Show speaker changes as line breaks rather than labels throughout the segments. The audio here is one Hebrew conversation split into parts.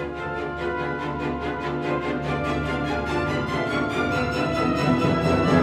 Thank you.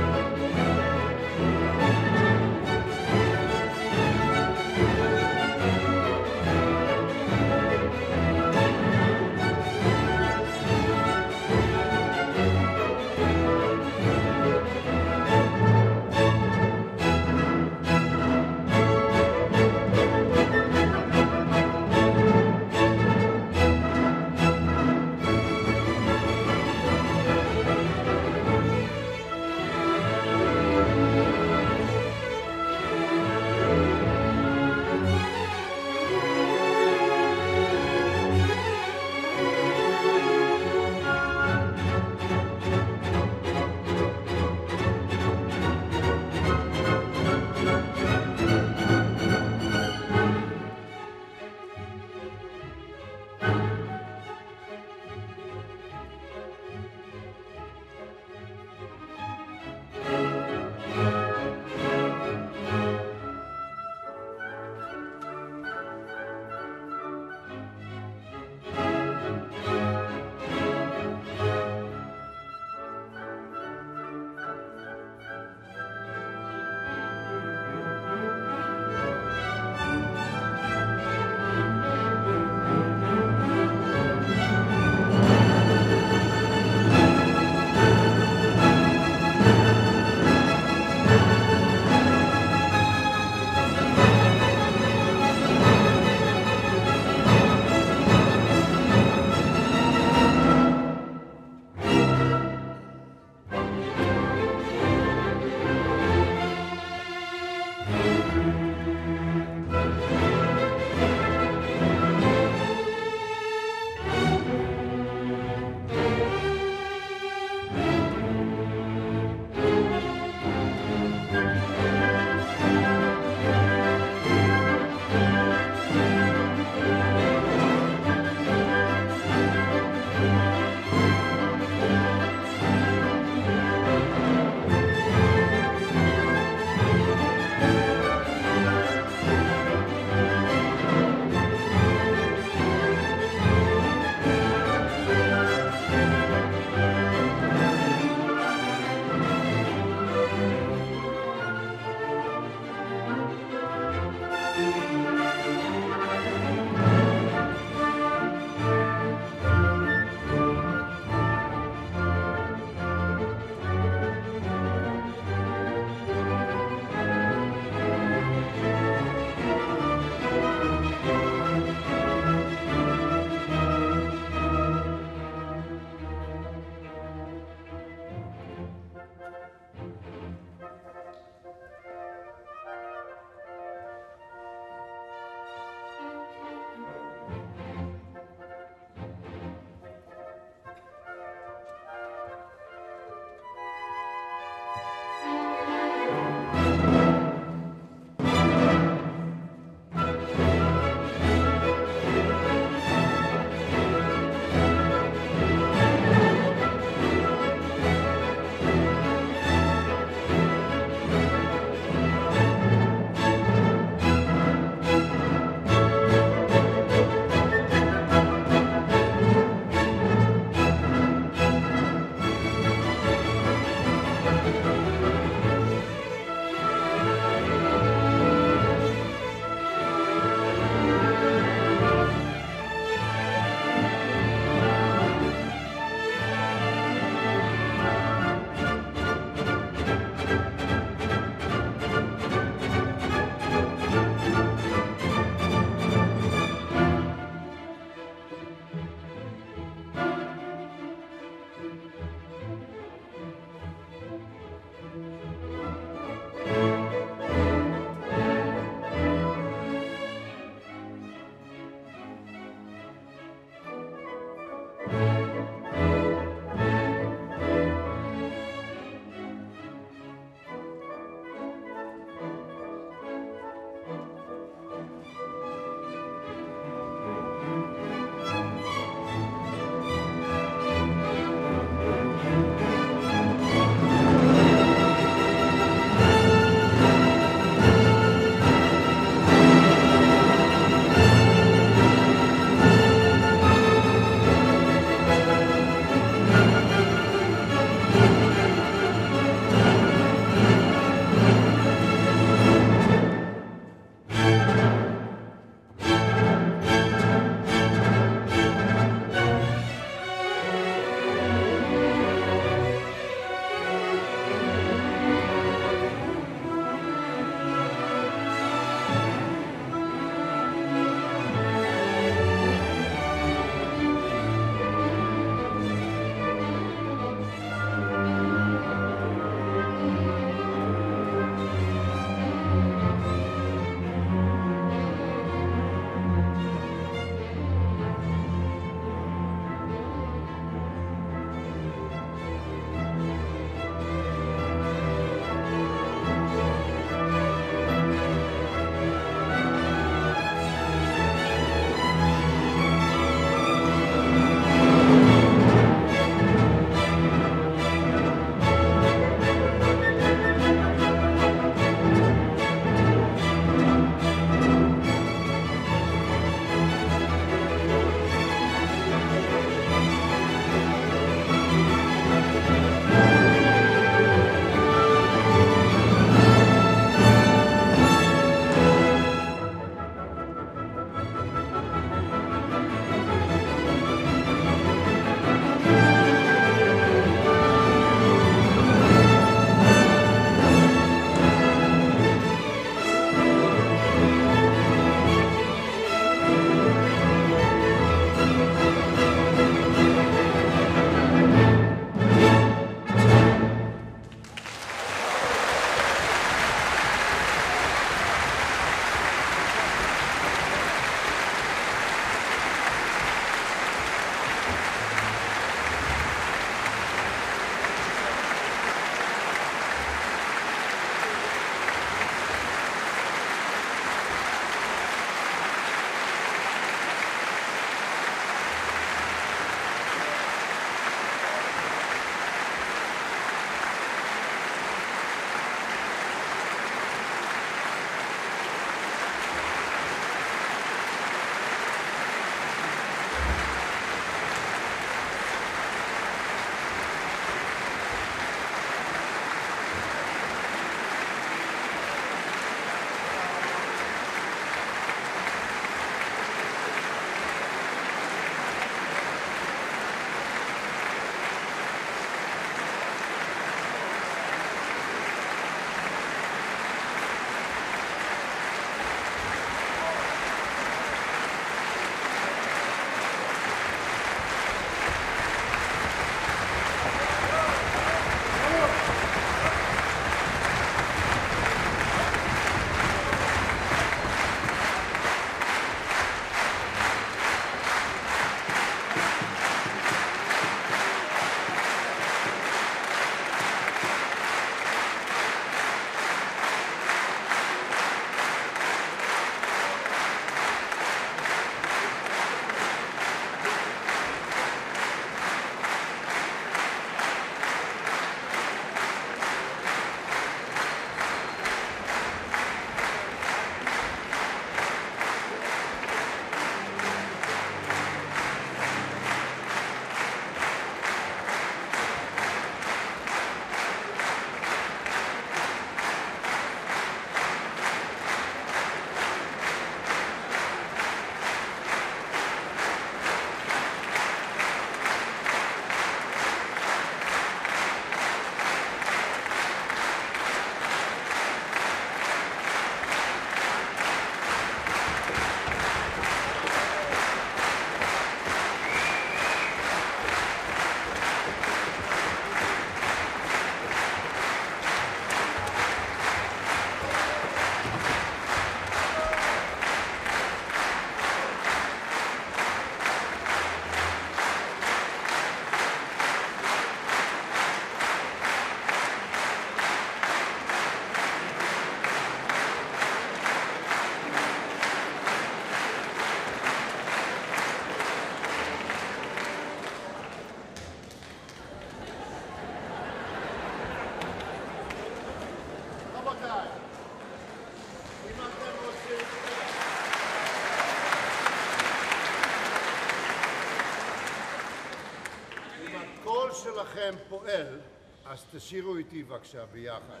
שלכם פועל, אז תשירו איתי בבקשה ביחד.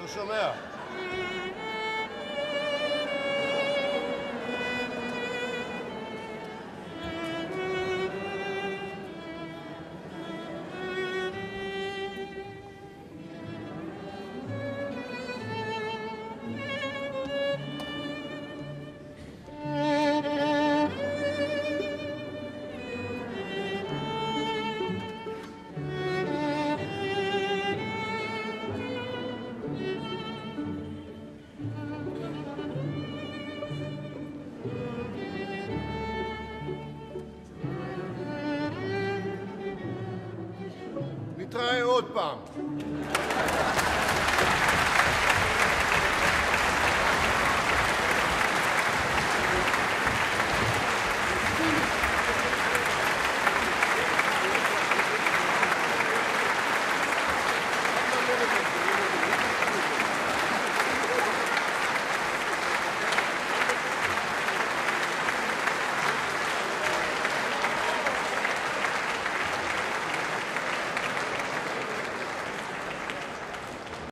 לא שומע. עוד פעם.